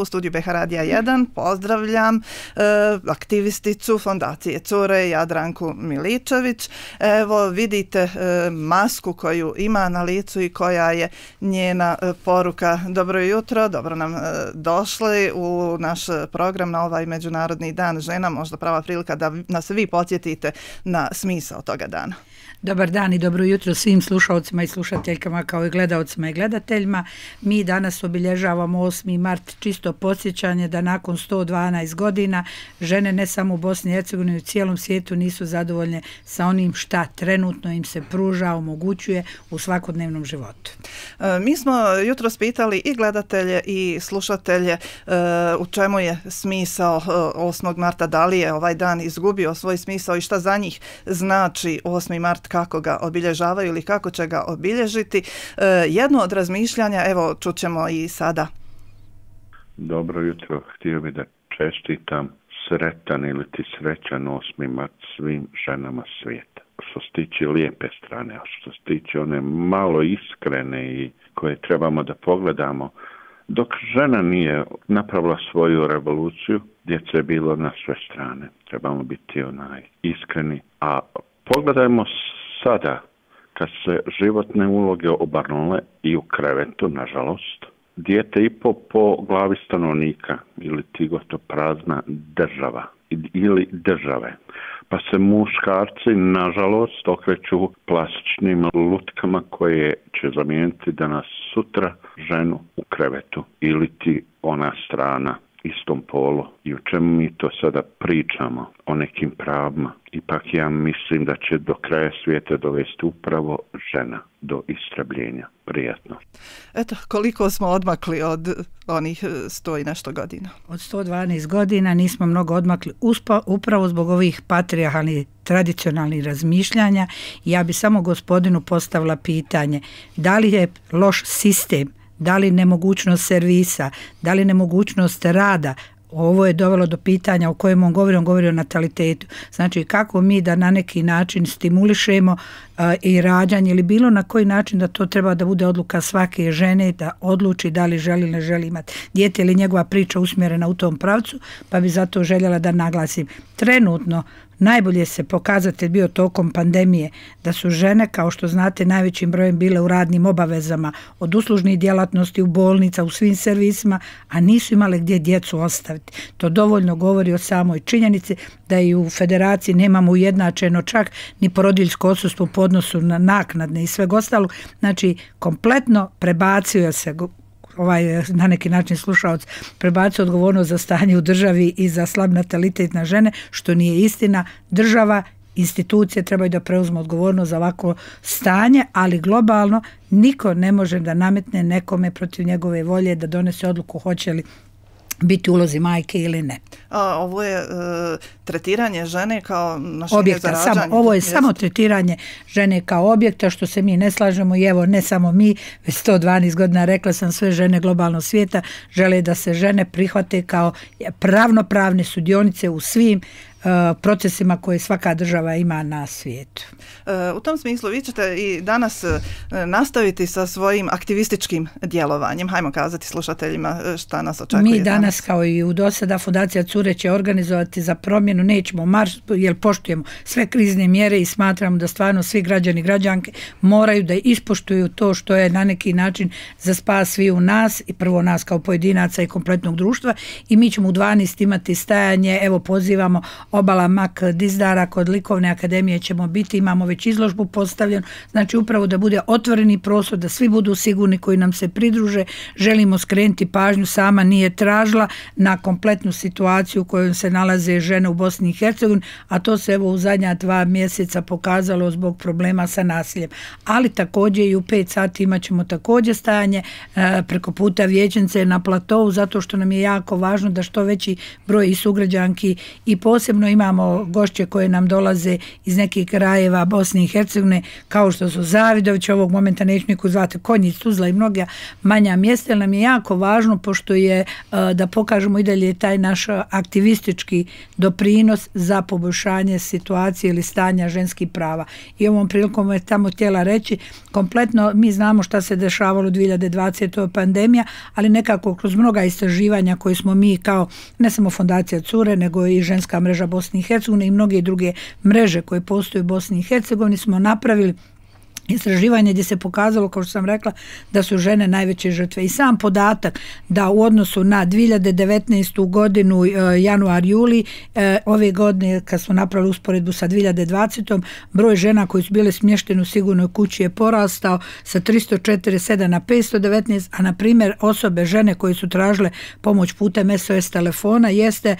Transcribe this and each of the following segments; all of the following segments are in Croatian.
U studiju BH Radija 1 pozdravljam e, aktivisticu Fondacije Cure Jadranku Miličević. Evo vidite e, masku koju ima na licu i koja je njena e, poruka. Dobro jutro, dobro nam došli u naš program na ovaj Međunarodni dan žena. Možda prava prilika da nas vi podsjetite na smisao toga dana. Dobar dan i dobro jutro svim slušalcima i slušateljkama kao i gledalcima i gledateljima. Mi danas obilježavamo 8. mart čisto podsjećanje da nakon 112 godina žene ne samo u Bosni i Hercegovini u cijelom svijetu nisu zadovoljne sa onim šta trenutno im se pruža, omogućuje u svakodnevnom životu. E, mi smo jutro spitali i gledatelje i slušatelje e, u čemu je smisao 8. E, marta, da li je ovaj dan izgubio svoj smisao i šta za njih znači 8. mart kako ga obilježavaju ili kako će ga obilježiti. E, jedno od razmišljanja, evo čućemo i sada. Dobro jutro, htio bih da čestitam sretan ili ti srećan 8. mart svim ženama svijeta. Što se tiče lijepe strane, a što se tiče one malo iskrene i koje trebamo da pogledamo, dok žena nije napravila svoju revoluciju, djece je bilo na sve strane. Trebamo biti onaj iskreni. A pogledajmo sada, kad se životne uloge obarnule i u krevetu, nažalost, dijete i po, po glavi stanovnika ili ti goto prazna država ili države. Pa se muškarci, nažalost, okreću plastičnim lutkama koje će zamijeniti danas sutra ženu u krevetu ili ti ona strana istom polu i u čemu mi to sada pričamo o nekim pravima. Ipak ja mislim da će do kraja svijeta dovesti upravo žena do istrebljenja. Prijatno. Eto, koliko smo odmakli od onih sto i nešto godina? Od 112 godina nismo mnogo odmakli upravo zbog ovih patrijarhalnih tradicionalnih razmišljanja. Ja bi samo gospodinu postavila pitanje da li je loš sistem da li nemogućnost servisa, da li nemogućnost rada, ovo je dovelo do pitanja o kojem on govori, on govori o natalitetu. Znači kako mi da na neki način stimulišemo i rađanje ili bilo na koji način da to treba da bude odluka svake žene da odluči da li želi ili ne želi imati dijete ili njegova priča usmjerena u tom pravcu, pa bi zato željela da naglasim. Trenutno Najbolje se pokazatelj bio tokom pandemije da su žene, kao što znate, najvećim brojem bile u radnim obavezama od uslužnih djelatnosti u bolnica, u svim servisima, a nisu imale gdje djecu ostaviti. To dovoljno govori o samoj činjenici da i u federaciji nemamo ujednačeno čak ni porodiljsko odsustvo po odnosu na naknadne i sve ostalo. Znači, kompletno prebacio se ovaj na neki način slušaoc prebacio odgovornost za stanje u državi i za slab natalitet na žene, što nije istina. Država institucije trebaju da preuzmu odgovornost za ovako stanje, ali globalno niko ne može da nametne nekome protiv njegove volje da donese odluku hoće li biti ulozi majke ili ne. A, ovo je e, tretiranje žene kao naše objekta, samo, ovo je samo tretiranje žene kao objekta što se mi ne slažemo i evo ne samo mi, već 112 godina rekla sam sve žene globalnog svijeta žele da se žene prihvate kao pravnopravne sudionice u svim procesima koje svaka država ima na svijetu. E, u tom smislu vi ćete i danas e, nastaviti sa svojim aktivističkim djelovanjem. Hajmo kazati slušateljima šta nas očekuje. Mi danas, kao i u dosada Fundacija Cure će organizovati za promjenu, nećemo marš, jer poštujemo sve krizne mjere i smatramo da stvarno svi građani i građanke moraju da ispoštuju to što je na neki način za spas svi u nas i prvo nas kao pojedinaca i kompletnog društva i mi ćemo u 12 imati stajanje, evo pozivamo obala Mak Dizdara kod Likovne akademije ćemo biti, imamo već izložbu postavljenu, znači upravo da bude otvoreni prostor, da svi budu sigurni koji nam se pridruže, želimo skrenuti pažnju, sama nije tražila na kompletnu situaciju u kojoj se nalaze žene u Bosni i Hercegovini, a to se evo u zadnja dva mjeseca pokazalo zbog problema sa nasiljem. Ali također i u pet sati imat ćemo također stajanje e, preko puta vječnice na platovu, zato što nam je jako važno da što veći broj i sugrađanki i posebno Istovremeno imamo gošće koje nam dolaze iz nekih krajeva Bosne i Hercegovine, kao što su Zavidović, ovog momenta neću niku zvati Konjic, Tuzla i mnoga manja mjesta, nam je jako važno, pošto je da pokažemo i dalje taj naš aktivistički doprinos za poboljšanje situacije ili stanja ženskih prava. I ovom prilikom je tamo htjela reći, kompletno mi znamo šta se dešavalo u 2020. to je pandemija, ali nekako kroz mnoga istraživanja koje smo mi kao, ne samo fondacija Cure, nego i ženska mreža Bosne i Hercegovine i mnoge druge mreže koje postoje u Bosni i Hercegovini smo napravili istraživanje gdje se pokazalo, kao što sam rekla, da su žene najveće žrtve. I sam podatak da u odnosu na 2019. godinu, e, januar, juli, e, ove godine, kad smo napravili usporedbu sa 2020. broj žena koji su bile smještene u sigurnoj kući je porastao sa 347 na 519, a na primjer osobe, žene koje su tražile pomoć putem SOS telefona jeste e,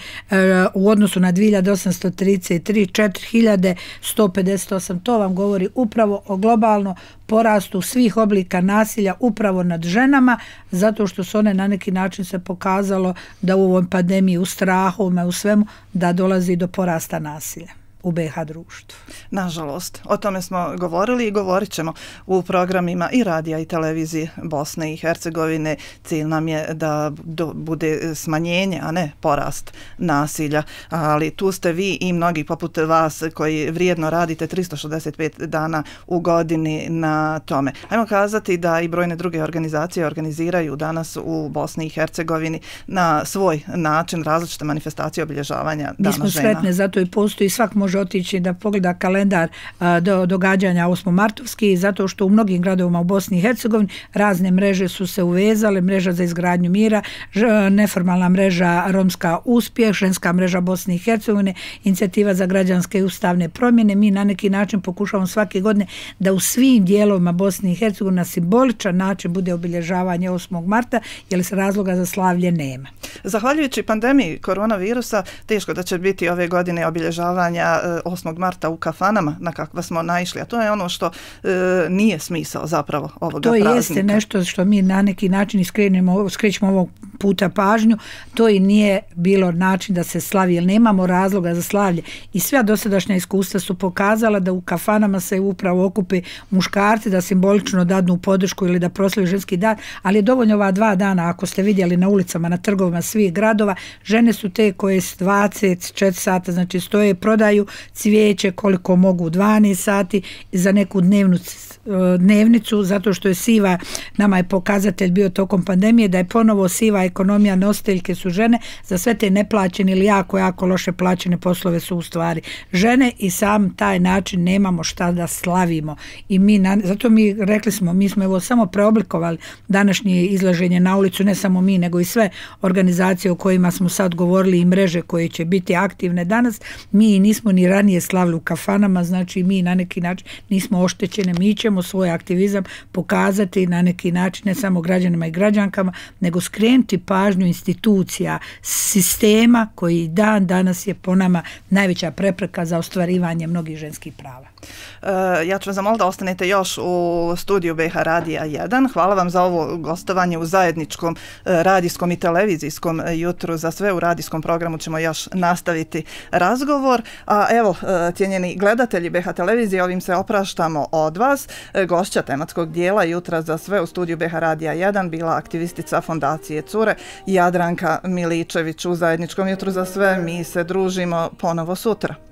u odnosu na 2833 4158. To vam govori upravo o globalnom porastu svih oblika nasilja upravo nad ženama zato što su one na neki način se pokazalo da u ovoj pandemiji u strahu, u svemu da dolazi do porasta nasilja u BH društvu. Nažalost, o tome smo govorili i govorit ćemo u programima i radija i televizije Bosne i Hercegovine. Cilj nam je da bude smanjenje, a ne porast nasilja, ali tu ste vi i mnogi poput vas koji vrijedno radite 365 dana u godini na tome. Ajmo kazati da i brojne druge organizacije organiziraju danas u Bosni i Hercegovini na svoj način različite manifestacije obilježavanja dana žena. Mi smo sretne, zato i postoji svak može može otići da pogleda kalendar do događanja 8. martovski zato što u mnogim gradovima u Bosni i Hercegovini razne mreže su se uvezale, mreža za izgradnju mira, neformalna mreža Romska uspjeh, ženska mreža Bosne i Hercegovine, inicijativa za građanske i ustavne promjene. Mi na neki način pokušavamo svake godine da u svim dijelovima Bosne i Hercegovine simboličan način bude obilježavanje 8. marta, jer se razloga za slavlje nema. Zahvaljujući pandemiji koronavirusa, teško da će biti ove godine obilježavanja 8. marta u kafanama na kakva smo naišli, a to je ono što e, nije smisao zapravo ovoga to praznika. To jeste nešto što mi na neki način iskrenemo, skrećemo ovog puta pažnju, to i nije bilo način da se slavi, jer nemamo razloga za slavlje. I sva dosadašnja iskustva su pokazala da u kafanama se upravo okupe muškarci da simbolično dadnu podršku ili da proslavi ženski dan, ali je dovoljno ova dva dana, ako ste vidjeli na ulicama, na trgovima svih gradova, žene su te koje s 24 sata, znači stoje, prodaju cvijeće koliko mogu 12 sati za neku dnevnu dnevnicu zato što je siva nama je pokazatelj bio tokom pandemije da je ponovo siva ekonomija nositeljke su žene za sve te neplaćene ili jako jako loše plaćene poslove su u stvari žene i sam taj način nemamo šta da slavimo. I mi na, zato mi rekli smo mi smo evo samo preoblikovali današnje izlaženje na ulicu ne samo mi nego i sve organizacije o kojima smo sad govorili i mreže koje će biti aktivne danas. Mi nismo ni ranije slavili u kafanama znači mi na neki način nismo oštećene mi ćemo svoj aktivizam pokazati na neki način ne samo građanima i građankama, nego skrenuti pažnju institucija, sistema koji dan danas je po nama najveća prepreka za ostvarivanje mnogih ženskih prava. E, ja ću vam zamoliti da ostanete još u studiju BH Radija 1. Hvala vam za ovo gostovanje u zajedničkom e, radijskom i televizijskom jutru. Za sve u radijskom programu ćemo još nastaviti razgovor. A evo, e, cijenjeni gledatelji BH televizije, ovim se opraštamo od vas. Gošća tematskog dijela jutra za sve u studiju BH Radija 1 bila aktivistica fondacije Cure Jadranka Miličević u zajedničkom jutru za sve. Mi se družimo ponovo sutra.